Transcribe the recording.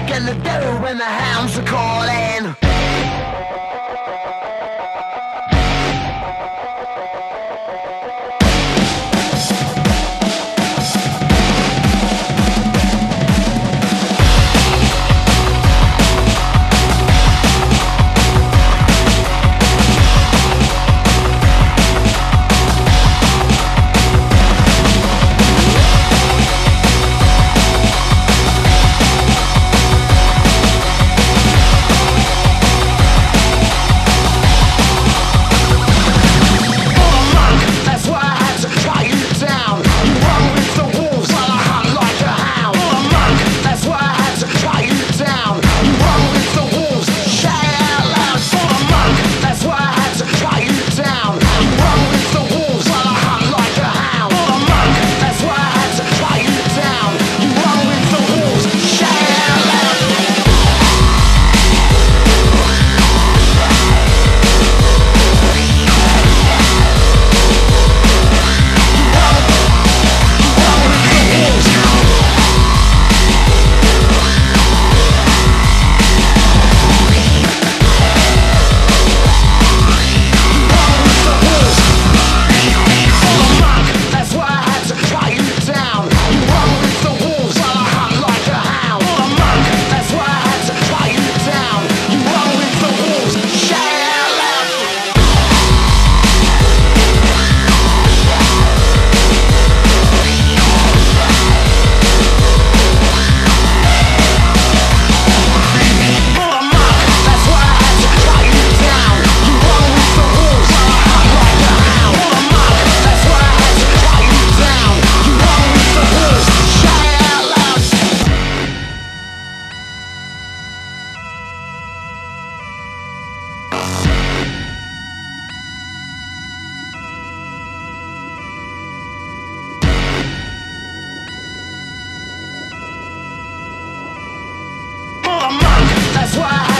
gonna do when the hounds are calling? that's why